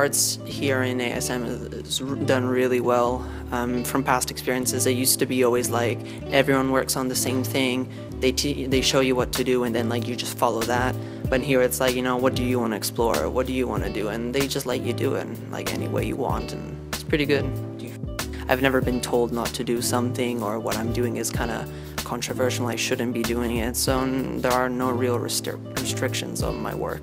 arts here in AISM is done really well. Um, from past experiences, it used to be always like everyone works on the same thing. They they show you what to do, and then like you just follow that. But here it's like you know what do you want to explore? What do you want to do? And they just let you do it like any way you want, and it's pretty good. I've never been told not to do something or what I'm doing is kind of controversial. I shouldn't be doing it. So there are no real restri restrictions on my work.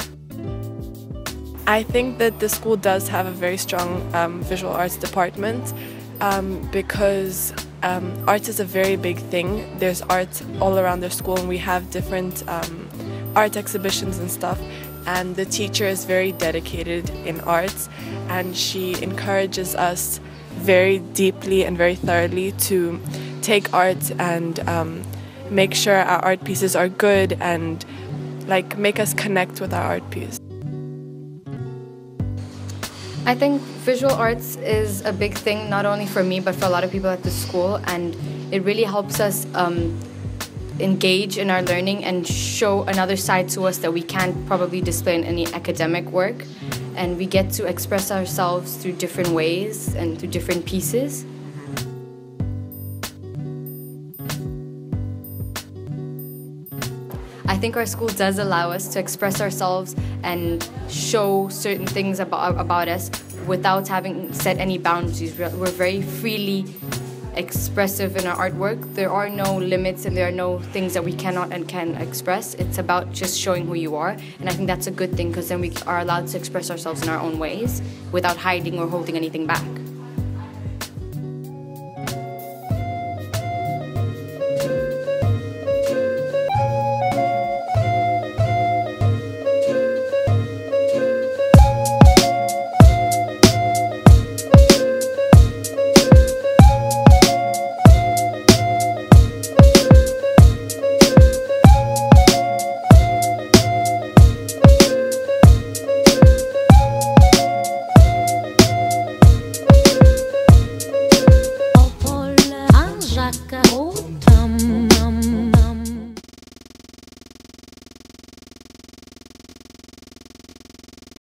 I think that the school does have a very strong um, visual arts department um, because um, art is a very big thing. There's art all around the school and we have different um, art exhibitions and stuff and the teacher is very dedicated in arts and she encourages us very deeply and very thoroughly to take art and um, make sure our art pieces are good and like make us connect with our art piece. I think visual arts is a big thing, not only for me, but for a lot of people at the school, and it really helps us um, engage in our learning and show another side to us that we can't probably display in any academic work. And we get to express ourselves through different ways and through different pieces. I think our school does allow us to express ourselves and show certain things about, about us without having set any boundaries. We're very freely expressive in our artwork. There are no limits and there are no things that we cannot and can express. It's about just showing who you are. And I think that's a good thing because then we are allowed to express ourselves in our own ways without hiding or holding anything back.